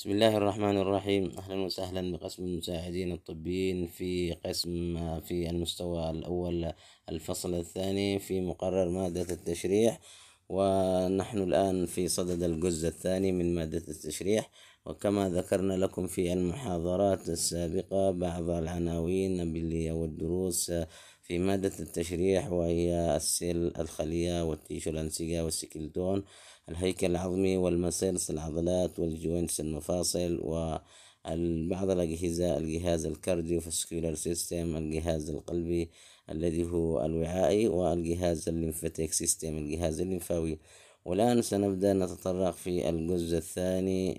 بسم الله الرحمن الرحيم. أهلا وسهلا بقسم المساعدين الطبيين في قسم في المستوى الأول الفصل الثاني في مقرر مادة التشريح ونحن الآن في صدد الجزء الثاني من مادة التشريح. وكما ذكرنا لكم في المحاضرات السابقة بعض العناوين والدروس في مادة التشريح وهي ال cell الخلية وال tissue الأنسجة وال skeleton. الهيكل العظمي وال muscles العضلات وال joints المفاصل وبعض الأجهزة الجهاز ال cardiovascular system الجهاز القلبي الذي هو الوعائي والجهاز ال lymphatic system الجهاز الليمفاوي. والآن سنبدأ نتطرق في الجزء الثاني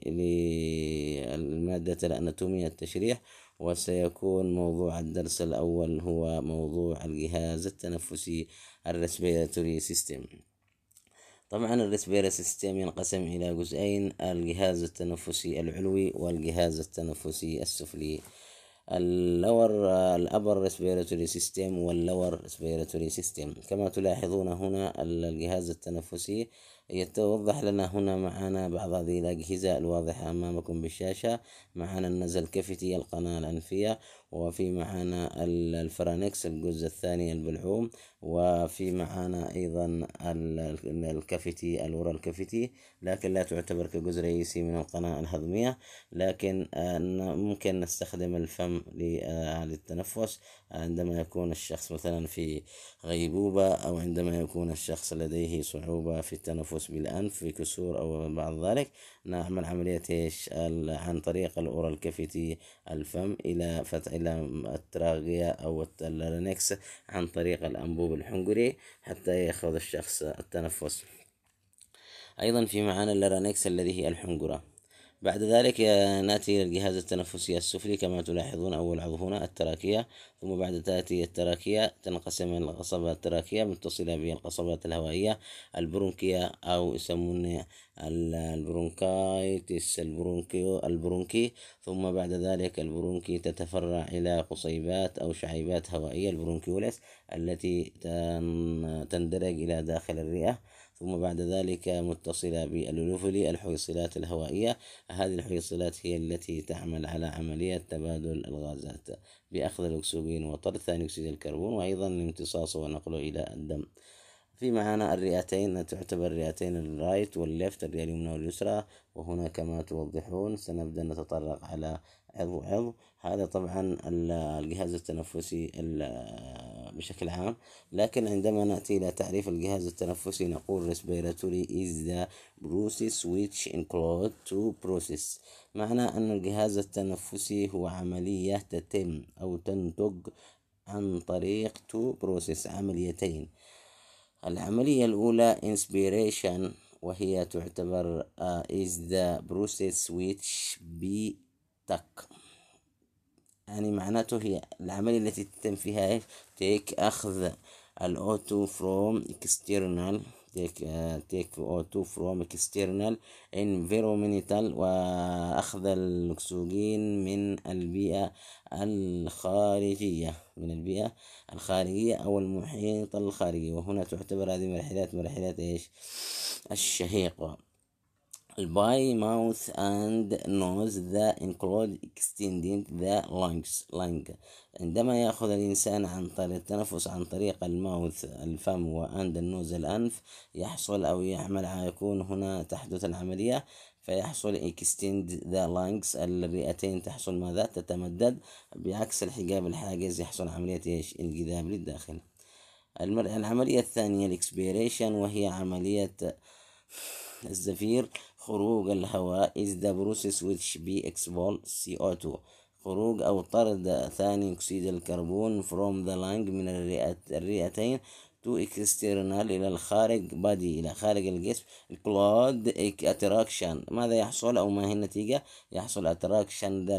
لمادة ال anatomy التشريح وسيكون موضوع الدرس الأول هو موضوع الجهاز التنفسي ال respiratory system. طبعا ال respiratory system ينقسم إلى جزئين الجهاز التنفسي العلوي والجهاز التنفسي السفلي. ال lower ال upper respiratory system وال lower respiratory system. كما تلاحظون هنا الجهاز التنفسي يتوضح لنا هنا معنا بعض هذه الأجهزة الواضحة أمامكم بالشاشة. معنا ال nasal cavity القناة الأنفية وفي معنا الفرانكس الجزء الثاني البلعوم وفي معنا أيضا الكفتي الورا الكفتي لكن لا تعتبر كجزء رئيسي من القناة الهضمية. لكن ممكن نستخدم الفم للتنفس. عندما يكون الشخص مثلا في غيبوبة أو عندما يكون الشخص لديه صعوبة في التنفس بالأنف في كسور أو بعض ذلك نعمل عملية عن طريق ال oral cavity الفم إلى فتح إلى ال trachea أو ال larynx عن طريق الأنبوب الحنجري حتى يأخذ الشخص التنفس. أيضا في معانا ال larynx الذي هي الحنجرة بعد ذلك نأتي إلى الجهاز التنفسي السفلي كما تلاحظون أول عضو هنا ال trachea. ثم بعد تأتي ال trachea تنقسم القصبة ال trachea متصلة بالقصبات الهوائية ال bronchi أو يسمونه ال bronchitis ال bronchio ال bronchi ثم بعد ذلك ال bronchi تتفرع إلى قصيبات أو شعيبات هوائية ال bronchioles التي تندرج إلى داخل الرئة. ثم بعد ذلك متصلة بال alveoli الحويصلات الهوائية. هذه الحويصلات هي التي تعمل على عملية تبادل الغازات. بأخذ الأكسجين وطرد ثاني أكسيد الكربون وأيضا امتصاصه ونقله إلى الدم. في معنا الرئتين تعتبر الرئتين ال right وال left الرئة اليمنى واليسرى وهنا كما توضحون. سنبدأ نتطرق على عضو عضو. هذا طبعا الجهاز التنفسي بشكل عام. لكن عندما نأتي إلى تعريف الجهاز التنفسي نقول respiratory is the process which include two process. معنى أن الجهاز التنفسي هو عملية تتم أو تنتج عن طريق two process عمليتين. العملية الأولى inspiration وهي تعتبر uh, is the process which be تك يعني معناته هي العملية التي تتم فيها take أخذ الأوتو from external take uh, take O2 from external environmental وأخذ الأكسجين من البيئة الخارجية من البيئة الخارجية أو المحيط الخارجي. وهنا تعتبر هذه مرحلات مرحلات إيش؟ الشهيق by mouth and nose that include extending the lungs lung. عندما يأخذ الإنسان عن طريق التنفس عن طريق الماوث الفم وأند النوز الأنف يحصل أو يعمل يكون هنا تحدث العملية فيحصل extend the lungs. الرئتين تحصل ماذا؟ تتمدد. بعكس الحجاب الحاجز يحصل عملية إيش؟ انجذاب للداخل. العملية الثانية ال expiration وهي عملية الزفير. خروج الهواء is the process which be expel CO2 خروج أو طرد ثاني أكسيد الكربون from the lung من الرئتين to external إلى الخارج body إلى خارج الجسم. Called retraction. ماذا يحصل أو ما هي النتيجة؟ يحصل retraction the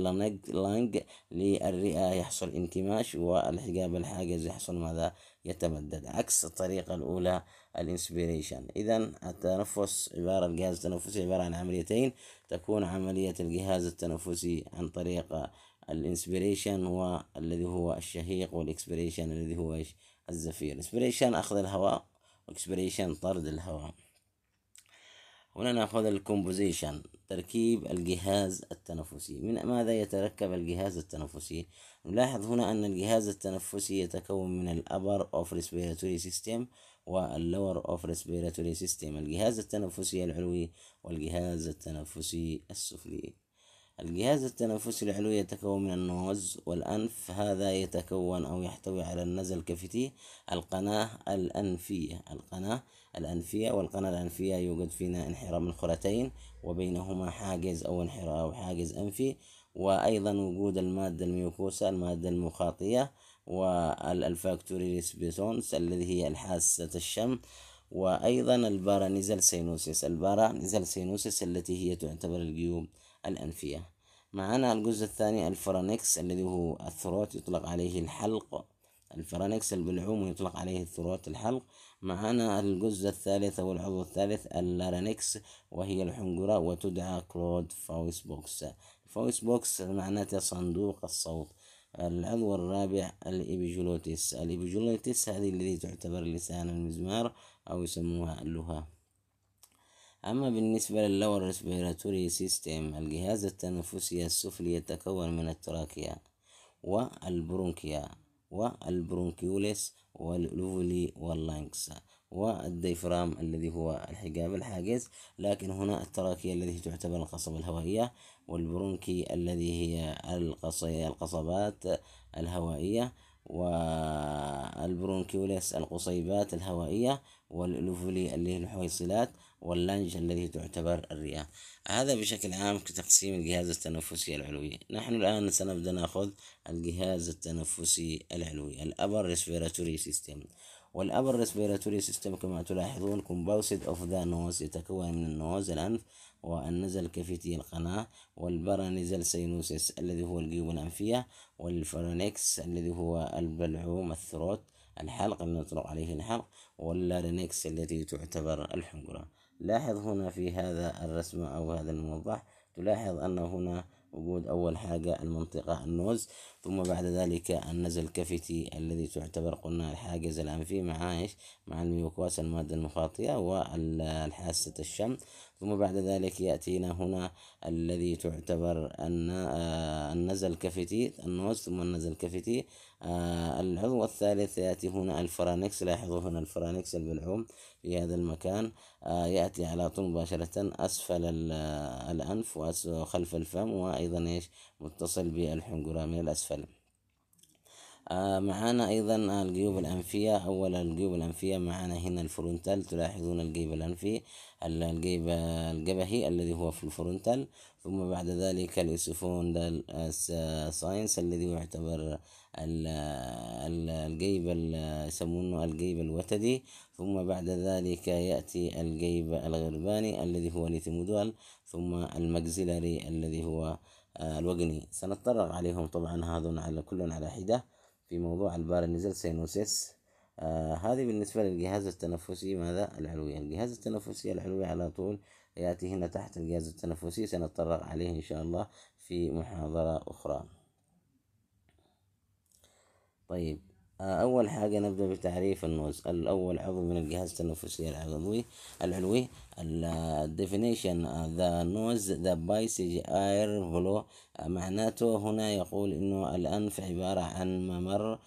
lung للرئة. يحصل انكماش والحجاب الحاجز. يحصل ماذا؟ يتمدد. عكس الطريقة الأولى ال inspiration إذا التنفس عبارة الجهاز التنفسي عبارة عن عمليتين. تكون عملية الجهاز التنفسي عن طريق ال inspiration والذي هو الشهيق وال expiration الذي هو إيش؟ الزفير. inspiration أخذ الهواء و expiration طرد الهواء. هنا نأخذ ال composition تركيب الجهاز التنفسي. من ماذا يتركب الجهاز التنفسي؟ نلاحظ هنا أن الجهاز التنفسي يتكون من ال upper of respiratory system وال lower of respiratory system الجهاز التنفسي العلوي والجهاز التنفسي السفلي. الجهاز التنفسي العلوي يتكون من ال nose والأنف هذا يتكون أو يحتوي على ال nasal ال cavity القناة الأنفية. القناة الأنفية والقناة الأنفية يوجد فينا انحراف منخرتين وبينهما حاجز أو انحراف أو حاجز أنفي. وأيضا وجود المادة ال mucosa المادة المخاطية. و olfactory receptors الذي هي الحاسة الشم وأيضا ال paranasal sinuses. ال paranasal sinuses التي هي تعتبر الجيوب الأنفية. معنا الجزء الثاني ال pharynx الذي هو ال throat يطلق عليه الحلق. ال pharynx البلعوم يطلق عليه ال throat الحلق. معنا الجزء الثالث أو العضو الثالث ال larynx وهي الحنجرة وتدعى called voice box. voice box معناته صندوق الصوت. العضو الرابع ال epiglottis ال epiglottis هذه التي تعتبر لسان المزمار أو يسموها اللهاة أما بالنسبة لل lower respiratory system الجهاز التنفسي السفلي يتكون من ال trachea وال bronchi وال bronchioles وال alveoli وال lungs وال diaphragm الذي هو الحجاب الحاجز لكن هنا ال trachea التي تعتبر القصبة الهوائية وال bronchi الذي هي القصبات الهوائية وال bronchioles القصيبات الهوائية وال alveoli اللي هي الحويصلات وال lung الذي تعتبر الرئة. هذا بشكل عام كتقسيم الجهاز التنفسي العلوي. نحن الآن سنبدأ نأخذ الجهاز التنفسي العلوي ال upper respiratory system وال upper respiratory system كما تلاحظون composed of the nose يتكون من ال nose الأنف وال nasal cavity القناة وال paranasal sinuses الذي هو الجيوب الأنفية وال pharynx الذي هو البلعوم ال throat الحلق الذي نطلق عليه الحلق وال larynx التي تعتبر الحنجرة. لاحظ هنا في هذا الرسم أو هذا الموضح تلاحظ أن هنا وجود أول حاجة المنطقة ال nose. ثم بعد ذلك ال nasal ال cavity الذي تعتبر قلنا الحاجز الأنفي مع إيش؟ مع ال mucosa المادة المخاطية والحاسة الشم. ثم بعد ذلك يأتينا هنا الذي تعتبر أن آه، ال nasal ال cavity ال nose ثم ال nasal ال cavity. آه، العضو الثالث يأتي هنا ال pharynx. لاحظوا هنا ال pharynx البلعوم في هذا المكان آه، يأتي على طول مباشرة أسفل الأنف وخلف الفم وأيضا إيش متصل بالحنجرة من الأسفل. آه معانا أيضا الجيوب الأنفية أول الجيوب الأنفية معانا هنا ال frontal تلاحظون الجيب الأنفي الجيب الجبهي الذي هو في ال frontal ثم بعد ذلك ال sphenoid sinus الذي يعتبر الجيب يسمونه الجيب الوتدي ثم بعد ذلك يأتي الجيب الغربالي الذي هو ال ethmoidal ثم ال maxillary الذي هو آه، الوجني. سنتطرق عليهم طبعا هذون على كل على حدة. في موضوع ال paranasal sinuses. آه هذه بالنسبة للجهاز التنفسي. ماذا؟ العلوي الجهاز التنفسي العلوي على طول يأتي هنا تحت الجهاز التنفسي. سنتطرق عليه إن شاء الله في محاضرة أخرى. طيب أول حاجة نبدأ بتعريف ال nose الأول عضو من الجهاز التنفسي العضوي العلوي. definition the nose the passage air flow معناته هنا يقول إنه الأنف عبارة عن ممر. آه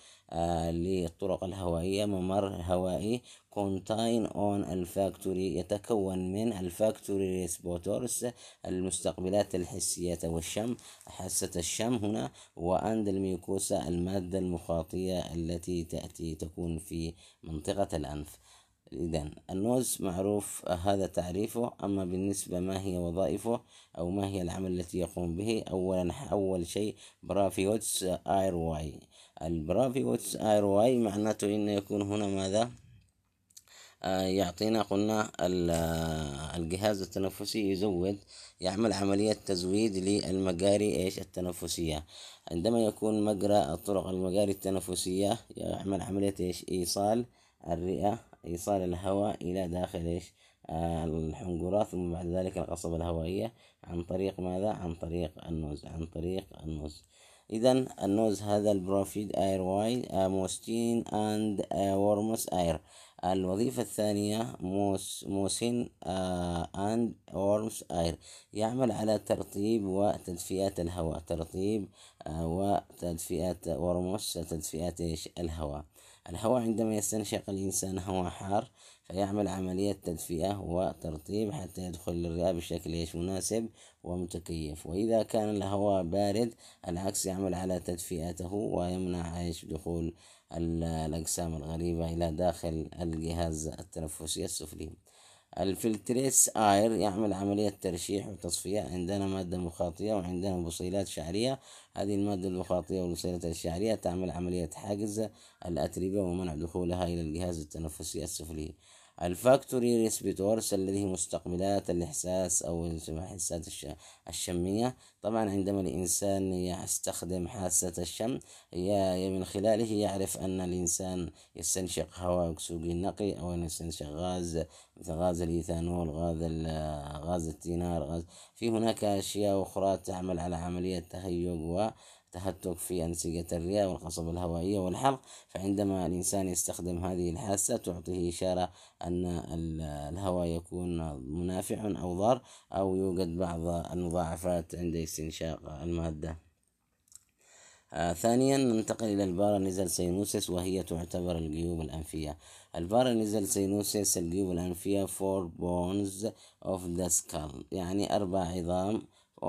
للطرق الهوائية ممر هوائي contain on olfactory يتكون من ال olfactory receptors المستقبلات الحسية والشم حاسة الشم هنا و and ال mucosa المادة المخاطية التي تأتي تكون في منطقة الأنف. إذا ال nose معروف هذا تعريفه أما بالنسبة ما هي وظائفه أو ما هي العمل التي يقوم به أولا أول شيء provides airway. ال provides airway معناته إنه يكون هنا ماذا؟ آه، يعطينا قلنا آه، الجهاز التنفسي يزود يعمل عملية تزويد للمجاري إيش؟ التنفسية. عندما يكون مجرى الطرق المجاري التنفسية يعمل عملية إيش؟ إيصال الرئة إيصال الهواء إلى داخل إيش؟ آه، الحنجرة ثم بعد ذلك القصبة الهوائية عن طريق ماذا؟ عن طريق ال nose عن طريق ال nose. إذا ال nose هذا ال provide airway moisten and warms air. الوظيفة الثانية moist moisten أند أورمس أير. يعمل على ترطيب وتدفئة الهواء. ترطيب آه وتدفئة ورموس تدفئة الهواء. الهواء عندما يستنشق الإنسان هواء حار فيعمل عملية تدفئة وترطيب حتى يدخل الرئة بشكل إيش مناسب ومتكيف. وإذا كان الهواء بارد العكس يعمل على تدفئته ويمنع إيش دخول الأجسام الغريبة إلى داخل الجهاز التنفسي السفلي. ال filters air يعمل عملية ترشيح وتصفية عندنا مادة مخاطية وعندنا بصيلات شعرية. هذه المادة المخاطية والبصيلات الشعرية تعمل عملية حجز الأتربة ومنع دخولها إلى الجهاز التنفسي السفلي. olfactory receptors الذي مستقبلات الإحساس أو الحسات الشمية. طبعا عندما الإنسان يستخدم حاسة الشم من خلاله يعرف أن الإنسان يستنشق هواء أكسجين النقي أو يستنشق غاز مثل غاز الإيثانول غاز غاز التينار غاز. في هناك أشياء أخرى تعمل على عملية تهيج تهتك في أنسجة الرئة والقصبة الهوائية والحلق فعندما الإنسان يستخدم هذه الحاسة تعطيه إشارة أن الهواء يكون منافع أو ضار أو يوجد بعض المضاعفات عند استنشاق المادة. آه ثانيا ننتقل إلى ال paranasal sinuses وهي تعتبر الجيوب الأنفية. ال paranasal sinuses الجيوب الأنفية four bones of the skull يعني أربع عظام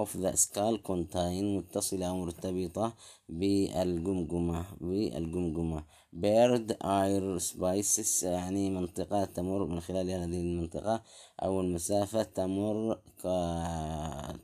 of the skull contain متصلة أو مرتبطة بالجمجمة بالجمجمة bear air spaces يعني منطقة تمر من خلال هذه المنطقة. أو المسافة تمر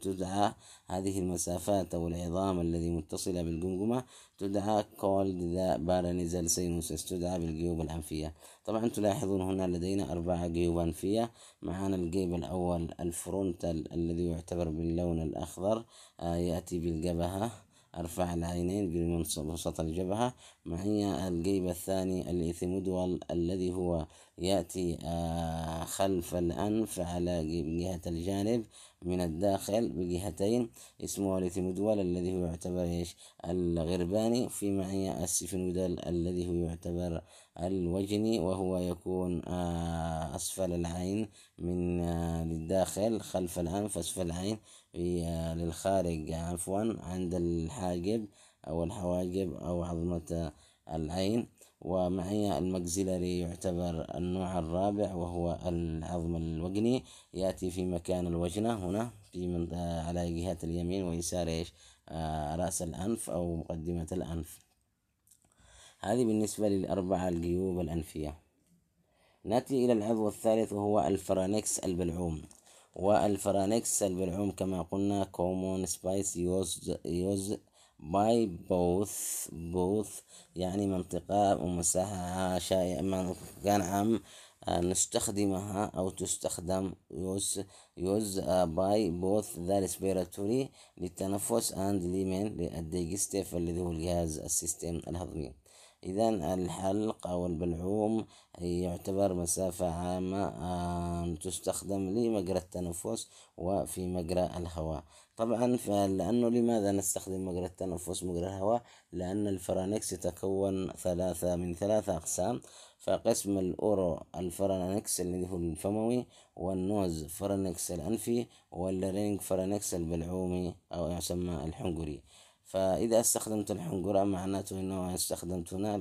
تدعى هذه المسافات أو العظام الذي متصلة بالجمجمة تدعى called the paranasal sinus تدعى بالجيوب الأنفية. طبعا تلاحظون هنا لدينا أربعة جيوب أنفية. معنا الجيب الأول ال frontal الذي يعتبر باللون الأخضر آه يأتي بالجبهة أرفع العينين بوسط الجبهة معي الجيب الثاني ال ethmoidal الذي هو يأتي آه خلف الأنف على جهة الجانب من الداخل بجهتين. اسمه الإيثيمودوال الذي هو يعتبر إيش؟ الغرباني. في معي السفنودال الذي هو يعتبر الوجني وهو يكون آه أسفل العين من آه للداخل خلف الأنف أسفل العين. للخارج عفوا عند الحاجب أو الحواجب أو عظمة العين. ومعي المجزلري يعتبر النوع الرابع وهو العظم الوجني. يأتي في مكان الوجنة هنا في من على جهة اليمين ويسار إيش؟ آه رأس الأنف أو مقدمة الأنف. هذه بالنسبة للأربعة الجيوب الأنفية. نأتي إلى العضو الثالث وهو ال pharynx البلعوم. وال pharynx البلعوم كما قلنا common spice used, used by both both يعني منطقة ومساحة شائعة كان عام نستخدمها أو تستخدم used used by both the respiratory للتنفس and لمن؟ لل digestive الذي هو الجهاز ال system الهضمي. إذا الحلق أو البلعوم يعتبر مسافة عامة تستخدم لمجرى التنفس وفي مجرى الهواء. طبعا لأنه لماذا نستخدم مجرى التنفس مجرى الهواء؟ لأن ال pharynx يتكون ثلاثة من ثلاثة أقسام. فقسم الأورو الفرانكس الذي هو الفموي وال nasopharynx الأنفي وال laryngopharynx البلعومي أو يسمى الحنجري. فإذا استخدمت الحنجرة معناته أنه استخدمت هنا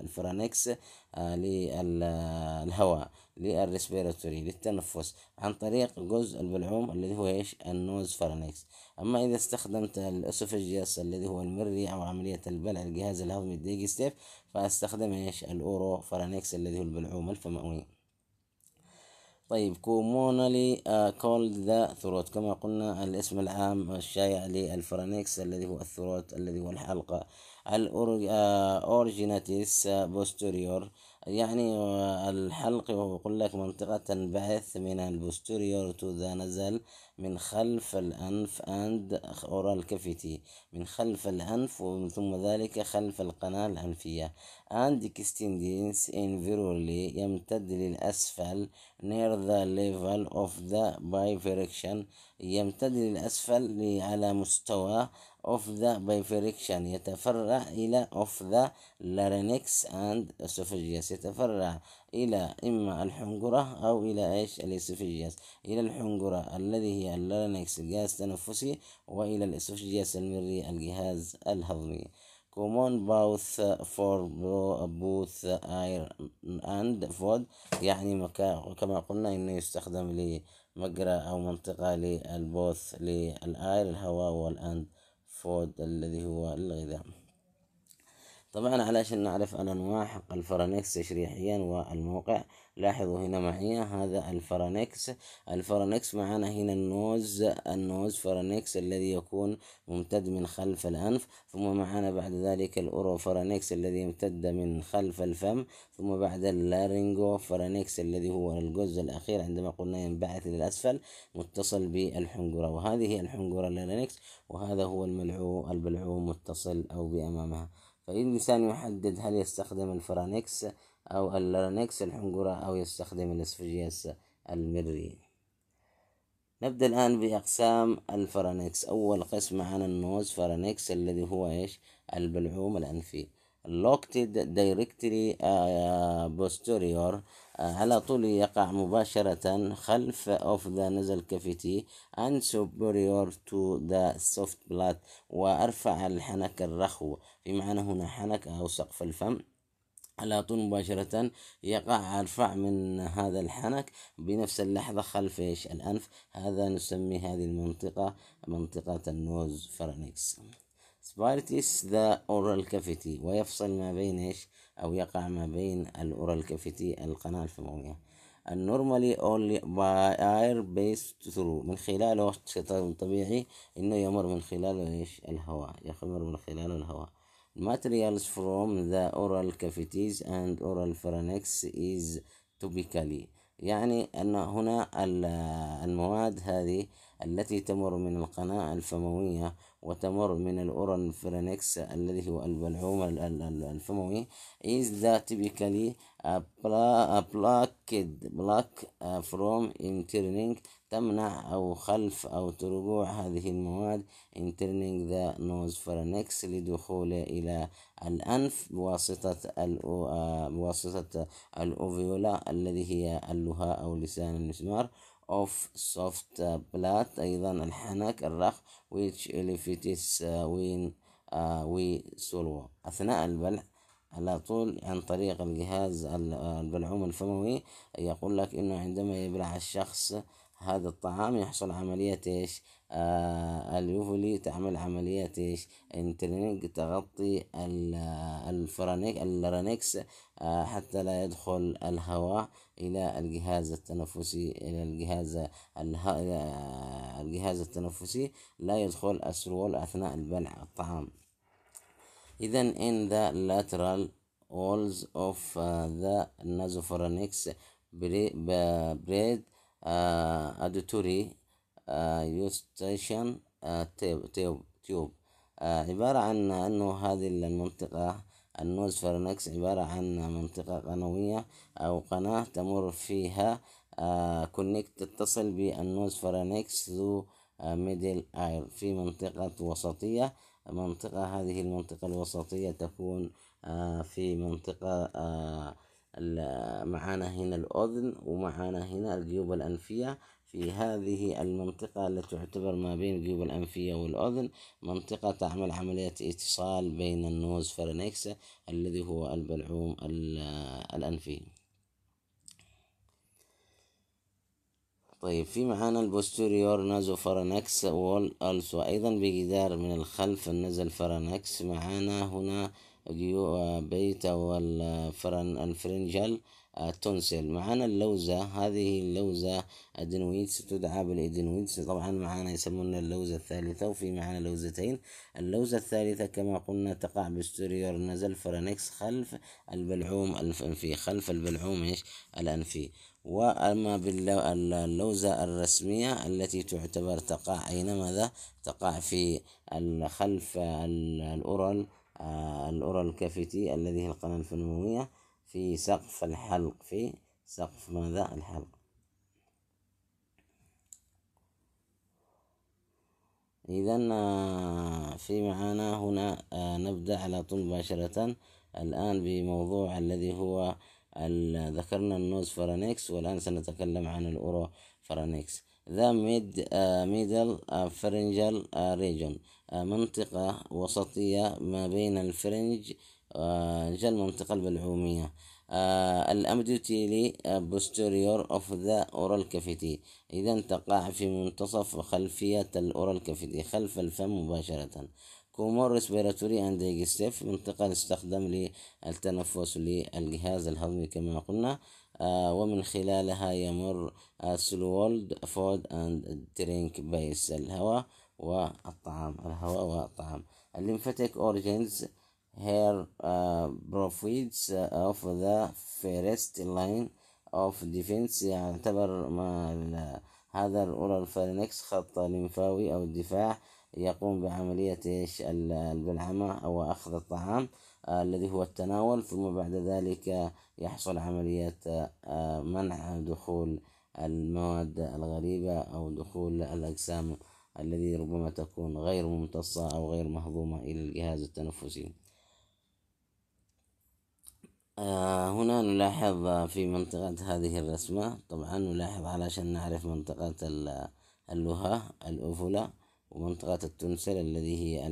ال pharynx آه، للهواء لل respiratory للتنفس عن طريق جزء البلعوم الذي هو إيش؟ ال nasopharynx. أما إذا استخدمت ال esophagus الذي هو المري أو عملية البلع الجهاز الهضمي ال digestive فأستخدم إيش؟ ال oropharynx الذي هو البلعوم الفموي طيب commonly uh, called the throat كما قلنا الاسم العام الشائع لل pharynx الذي هو ال throat الذي هو الحلقة ال originates posterior يعني الحلق ويقول لك منطقة تنبعث من ال posterior to the nasal من خلف الأنف and oral cavity من خلف الأنف وثم ذلك خلف القناة الأنفية. And extends inferiorly يمتد للأسفل near the level of the bifurcation يمتد للأسفل على مستوى of the bifurcation يتفرع إلى of the larynx and esophagus. يتفرع إلى إما الحنجرة أو إلى إيش؟ الإسوفيجياس إلى الحنجرة الذي هي ال larynx الجهاز التنفسي وإلى ال esophagus المري الجهاز الهضمي. Common both for both air and food يعني كما قلنا إنه يستخدم لمجرى أو منطقة لل both لل air الهواء وال and. Food الذي هو للغذاء. طبعا علشان نعرف الأنواع حق ال pharynx تشريحيا والموقع لاحظوا هنا معي هذا ال pharynx ال pharynx معنا هنا ال naso ال nasopharynx الذي يكون ممتد من خلف الأنف ثم معنا بعد ذلك ال oropharynx الذي يمتد من خلف الفم ثم بعد ال laryngopharynx الذي هو الجزء الأخير عندما قلنا ينبعث للأسفل متصل بالحنجرة. وهذه الحنجرة ال larynx وهذا هو الملعوم البلعوم متصل أو بأمامها. فإن الإنسان يحدد هل يستخدم ال pharynx أو ال larynx الحنجرة أو يستخدم ال esophagus المري. نبدأ الآن بأقسام ال pharynx. أول قسم معنا ال nasopharynx الذي هو إيش؟ البلعوم الأنفي. Located directly uh, posterior. Uh, على طول يقع مباشرة خلف of the nasal cavity and superior to the soft palate وأرفع الحنك الرخو. في معنى هنا حنك أو سقف الفم. على طول مباشرة يقع أرفع من هذا الحنك بنفس اللحظة خلف إيش؟ الأنف. هذا نسمي هذه المنطقة منطقة النوز فرنكس سبارتيس ذا أورال كافيتي؟ ويفصل ما بين إيش؟ أو يقع ما بين الأورال كافيتي القناة الفموية النورمالي باي اير بيس ثرو من خلاله طبيعي إنه يمر من خلاله إيش؟ الهواء. يمر من خلاله الهواء. Materials from the oral cavities and oral pharynx is typically يعني أن هنا المواد هذه التي تمر من القناة الفموية وتمر من الأورال فرينكس الذي هو البلعوم الفموي is the typically blocked block from entering تمنع أو خلف أو ترجوع هذه المواد entering the nose pharynx لدخول إلى الأنف بواسطة بواسطة الأوفيولا الذي هي اللهاء أو لسان المسمار of soft plate أيضا الحنك الرخ which elevates when we swallow أثناء البلع على طول عن طريق الجهاز البلعوم الفموي يقول لك إنه عندما يبلع الشخص هذا الطعام يحصل عملية إيش؟ آه اليوفولي تعمل عملية إيش؟ انترنيك تغطي الفرانيك اللارنكس آه حتى لا يدخل الهواء إلى الجهاز التنفسي إلى الجهاز الجهاز التنفسي لا يدخل السرول أثناء البلع الطعام. إذا in the lateral walls of uh, the nasopharynx breed uh, auditory uh, eustachian tube, tube. Uh, عبارة عن أنه هذه المنطقة ال nasopharynx عبارة عن منطقة قنوية أو قناة تمر فيها connect تتصل بال nasopharynx the middle ear في منطقة وسطية منطقة هذه المنطقة الوسطية تكون في منطقة معانا هنا الأذن ومعانا هنا الجيوب الأنفية في هذه المنطقة التي تعتبر ما بين الجيوب الأنفية والأذن منطقة تعمل عملية اتصال بين ال nasopharynx الذي هو البلعوم الأنفي. طيب في معانا ال posterior nasopharynx wall also. أيضا بجدار من الخلف ال nasopharynx معانا هنا بيتا وال pharyngeal tonsil معانا اللوزة. هذه اللوزة adenoids تدعى بال adenoids طبعا معانا يسمونها اللوزة الثالثة وفي معانا لوزتين. اللوزة الثالثة كما قلنا تقع posterior nasopharynx خلف البلعوم الأنفي خلف البلعوم إيش؟ الأنفي. وأما باللوزة الرسمية التي تعتبر تقع أينما ذا تقع في خلف ال oral ال oral cavity الذي هي القناة الفموية في سقف الحلق في سقف ماذا؟ الحلق. إذا آه، في معانا هنا آه، نبدأ على طول مباشرة. الآن بموضوع الذي هو ذكرنا ال nasopharynx والآن سنتكلم عن ال oropharynx the mid middle pharyngeal region منطقة وسطية ما بين ال pharynx المنطقة البلعومية ال immediately posterior of the oral cavity إذا تقع في منتصف خلفية ال oral cavity خلف الفم مباشرة. common respiratory and digestive منطقة تستخدم للتنفس للجهاز الهضمي كما قلنا. آه ومن خلالها يمر swallowed food and drink pass الهواء والطعام الهواء والطعام ال lymphatic organs here provides of the first line of defense يعتبر ما هذا ال oral pharynx خط لمفاوي أو الدفاع يقوم بعملية إيش البلعمة أو أخذ الطعام الذي هو التناول ثم بعد ذلك يحصل عملية منع دخول المواد الغريبة أو دخول الأجسام الذي ربما تكون غير ممتصة أو غير مهضومة إلى الجهاز التنفسي. آه هنا نلاحظ في منطقة هذه الرسمة. طبعا نلاحظ علشان نعرف منطقة اللهاة ال uvula ومنطقة ال tonsil الذي هي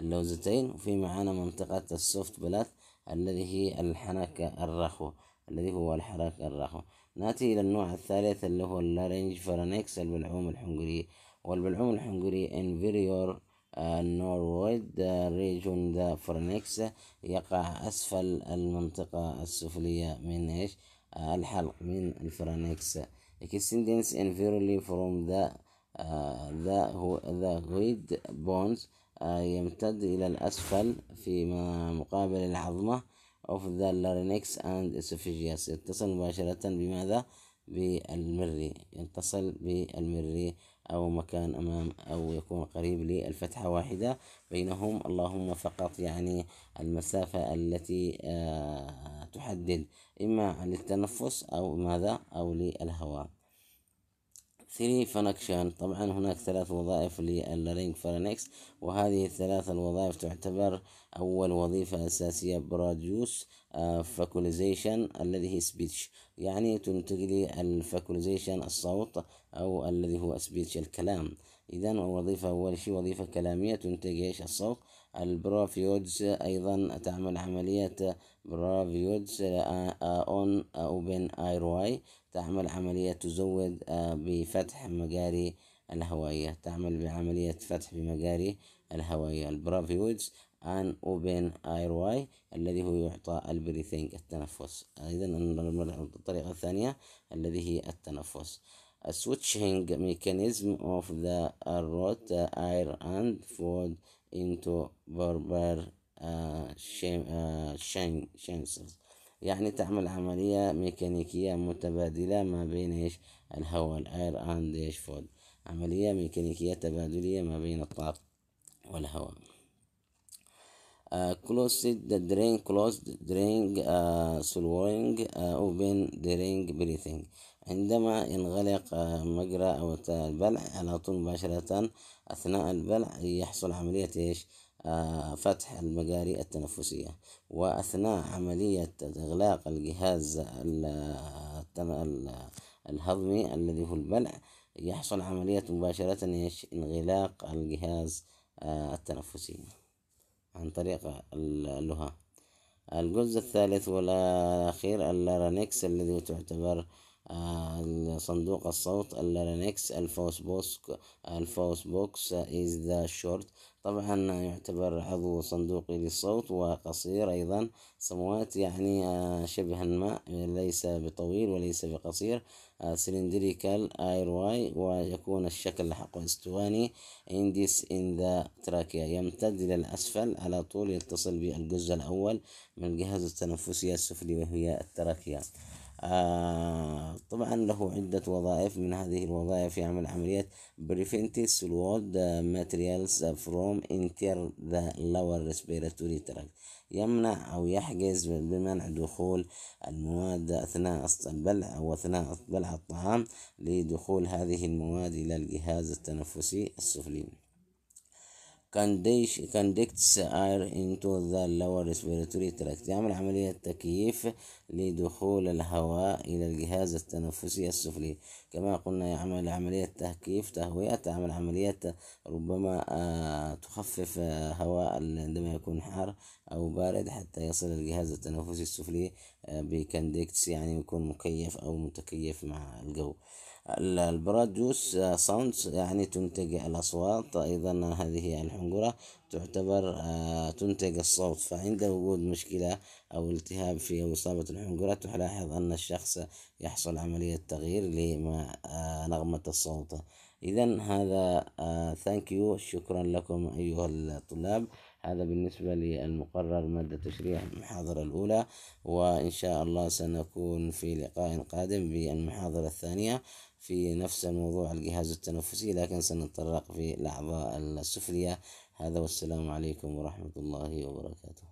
اللوزتين. وفي معانا منطقة ال soft palate الذي هي الحنك الرخو الذي هو الحنك الرخو. نأتي إلى النوع الثالث اللي هو ال laryngopharynx البلعوم الحنجري. والبلعوم الحنجري inferior ال narrowed region the pharynx يقع أسفل المنطقة السفلية من إيش؟ الحلق من ال pharynx extending inferiorly from the the hyo the hyoid bones يمتد إلى الأسفل في مقابل العظمة of the larynx and esophagus. يتصل مباشرة بماذا؟ بالمري يتصل بالمري أو مكان أمام أو يكون قريب للفتحة واحدة بينهم. اللهم فقط يعني المسافة التي تحدد. إما للتنفس أو ماذا؟ أو للهواء. 3 function طبعا هناك ثلاث وظائف لل laryngopharynx وهذه الثلاث الوظائف تعتبر أول وظيفة أساسية produces vocalization الذي هي speech يعني تنتج لي ال vocalization الصوت أو الذي هو speech الكلام. إذا وظيفة أول شيء وظيفة كلامية تنتج إيش؟ الصوت. ال provides أيضا تعمل عملية provides an open airway تعمل عملية تزود آه، بفتح مجاري الهوائية. تعمل بعملية فتح بمجاري الهوائية. ال provides an open airway الذي هو يعطى ال breathing التنفس. اذا الطريقة الثانية الذي هي التنفس. Switching mechanism of the root air and food into barber uh, uh, يعني تعمل عملية ميكانيكية متبادلة ما بين إيش؟ الهواء الأير أند إيش؟ فود عملية ميكانيكية تبادلية ما بين الطاقة والهواء. Closed the drain closed drain uh, swallowing uh, open drain breathing. عندما ينغلق مجرى أو البلع على طول مباشرة أثناء البلع يحصل عملية إيش؟ آه، فتح المجاري التنفسية. وأثناء عملية إغلاق الجهاز الهضمي الذي هو البلع يحصل عملية مباشرة إيش؟ انغلاق الجهاز آه، التنفسي عن طريق اللهاء. الجزء الثالث والأخير ال larynx الذي تعتبر صندوق الصوت ال larynx ال voice box ال voice box is the short. طبعا يعتبر عضو صندوقي للصوت وقصير أيضا. سموات يعني آه، شبه الماء ليس بطويل وليس بقصير. cylindrical airway ويكون الشكل حقه اسطواني. ends in the trachea يمتد إلى الأسفل على طول يتصل بالجزء الأول من الجهاز التنفسي السفلي وهي التراكيا. آه طبعا له عدة وظائف من هذه الوظائف يعمل عملية preventive word materials from enter the lower respiratory tract. يمنع أو يحجز بمنع دخول المواد أثناء البلع أو أثناء بلع الطعام لدخول هذه المواد إلى الجهاز التنفسي السفلي. Conducts air into the lower respiratory tract. يعمل عملية تكييف لدخول الهواء إلى الجهاز التنفسي السفلي. كما قلنا يعمل عملية تكييف تهوية. تعمل عملية ربما آه، تخفف آه، هواء عندما يكون حار أو بارد حتى يصل الجهاز التنفسي السفلي آه، يعني يكون مكيف أو متكيف مع الجو. ال produces sounds يعني تنتج الأصوات. أيضا هذه الحنجرة تعتبر آه، تنتج الصوت. فعند وجود مشكلة أو التهاب في إصابة الحنجرة تلاحظ أن الشخص يحصل عملية تغيير لنغمة الصوت. إذا هذا ثانك يو شكرا لكم أيها الطلاب. هذا بالنسبة للمقرر مادة تشريح المحاضرة الأولى وإن شاء الله سنكون في لقاء قادم بالمحاضرة الثانية. في نفس الموضوع الجهاز التنفسي لكن سنتطرق في الأعضاء السفلية. هذا والسلام عليكم ورحمة الله وبركاته.